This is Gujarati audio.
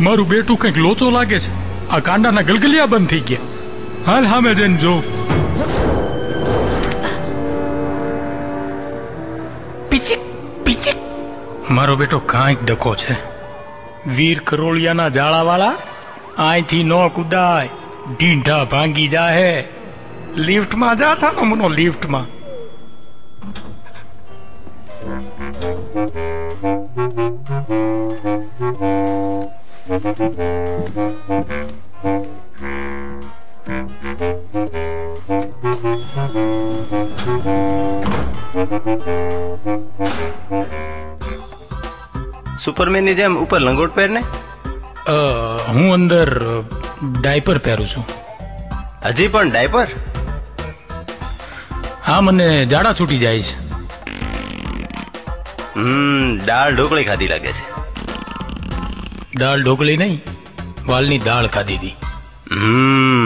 મારું બેટું કંઈક લોચો લાગે છે. આ કાંડાના ગલગલિયા બંધ થઈ ગયા. હાલ હામે જઈને જો. પિચિક પિચિક મારો બેટો કાંઈક ડકો છે. વીર કરોળિયાના જાળાવાળા અહીંથી નો કુદાય. ઢીંઢા ભાંગી જાહે. લિફ્ટમાં જા થાનો મનો લિફ્ટમાં. સુપરમેનની જેમ ઉપર લંગોટ પહેરને? હું અંદર ડાયપર પહેરું છું. હજી પણ ડાયપર? હા મને જાડા છૂટી જાય છે. હમ દાળ ઢોકળી ખાધી લાગે છે. દાળ ઢોકળી નહીં વાલની દાળ ખાધી હતી. હમ.